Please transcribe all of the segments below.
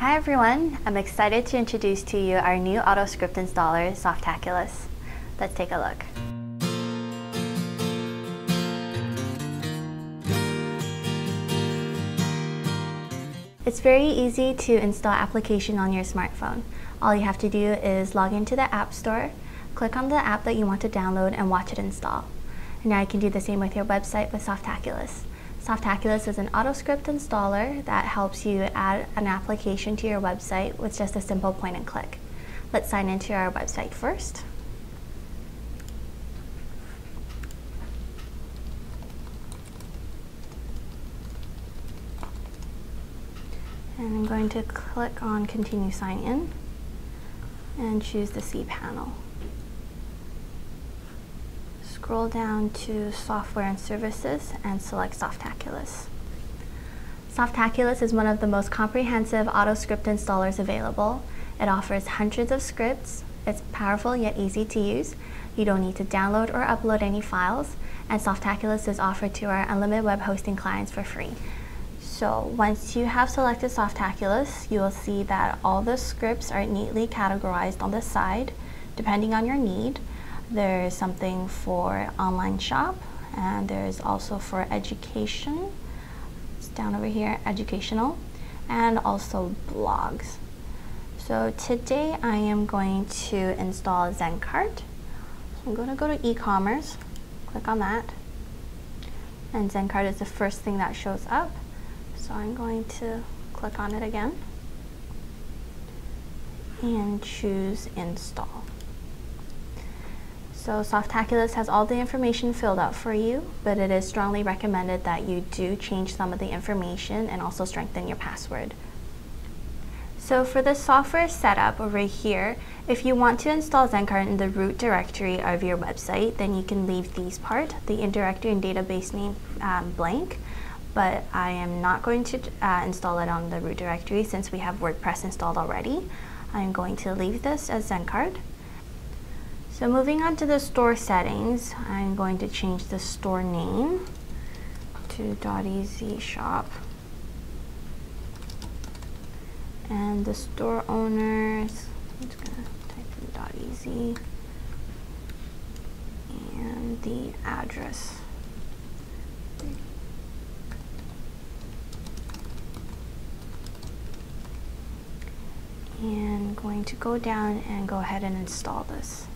Hi everyone, I'm excited to introduce to you our new AutoScript installer, Softaculous. Let's take a look. It's very easy to install application on your smartphone. All you have to do is log into the App Store, click on the app that you want to download and watch it install. And now you can do the same with your website with Softaculous. Softaculous is an AutoScript installer that helps you add an application to your website with just a simple point and click. Let's sign into our website first. And I'm going to click on continue sign in and choose the cPanel scroll down to Software and Services and select Softaculous. Softaculous is one of the most comprehensive AutoScript installers available. It offers hundreds of scripts. It's powerful yet easy to use. You don't need to download or upload any files, and Softaculous is offered to our unlimited web hosting clients for free. So once you have selected Softaculous, you will see that all the scripts are neatly categorized on the side, depending on your need. There's something for online shop and there's also for education. It's down over here, educational, and also blogs. So today I am going to install Zencart. So I'm going to go to e-commerce, click on that, and Zencart is the first thing that shows up. So I'm going to click on it again and choose install. So Softaculous has all the information filled out for you, but it is strongly recommended that you do change some of the information and also strengthen your password. So for the software setup over here, if you want to install Zencart in the root directory of your website, then you can leave these part, the indirectory and database name um, blank, but I am not going to uh, install it on the root directory since we have WordPress installed already. I'm going to leave this as Zencart. So moving on to the store settings, I'm going to change the store name to Doteasy shop. And the store owners, I'm just gonna type in Doteasy and the address. And going to go down and go ahead and install this.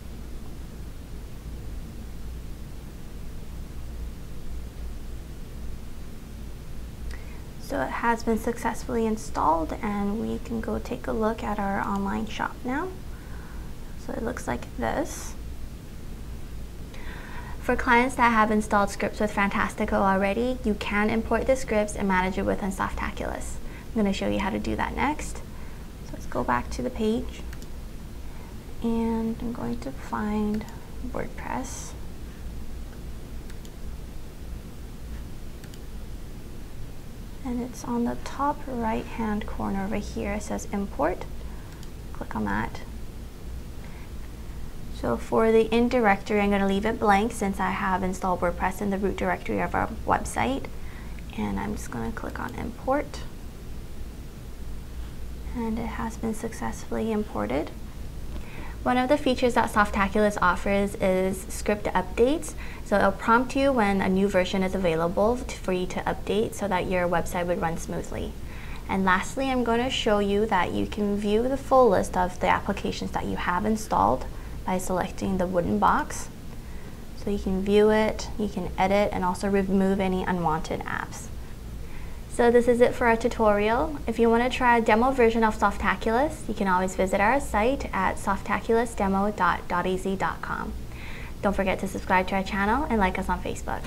So it has been successfully installed and we can go take a look at our online shop now. So it looks like this. For clients that have installed scripts with Fantastico already, you can import the scripts and manage it within Softaculous. I'm going to show you how to do that next. So let's go back to the page and I'm going to find WordPress. And it's on the top right hand corner over here. It says import. Click on that. So for the in directory I'm going to leave it blank since I have installed WordPress in the root directory of our website. And I'm just going to click on import. And it has been successfully imported one of the features that Softaculous offers is script updates. So it'll prompt you when a new version is available for you to update so that your website would run smoothly. And lastly, I'm going to show you that you can view the full list of the applications that you have installed by selecting the wooden box. So you can view it, you can edit, and also remove any unwanted apps. So this is it for our tutorial. If you want to try a demo version of Softaculous, you can always visit our site at softaculousdemo.doteasy.com. Don't forget to subscribe to our channel and like us on Facebook.